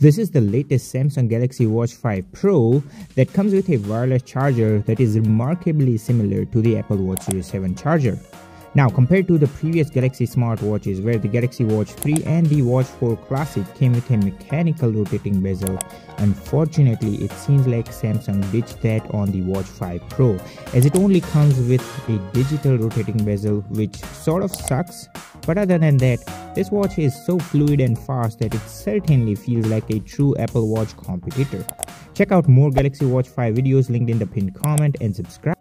This is the latest Samsung Galaxy Watch 5 Pro that comes with a wireless charger that is remarkably similar to the Apple Watch Series 7 charger. Now compared to the previous Galaxy smartwatches where the Galaxy Watch 3 and the Watch 4 Classic came with a mechanical rotating bezel, unfortunately it seems like Samsung ditched that on the Watch 5 Pro as it only comes with a digital rotating bezel which sort of sucks but other than that this watch is so fluid and fast that it certainly feels like a true Apple Watch competitor. Check out more Galaxy Watch 5 videos linked in the pinned comment and subscribe.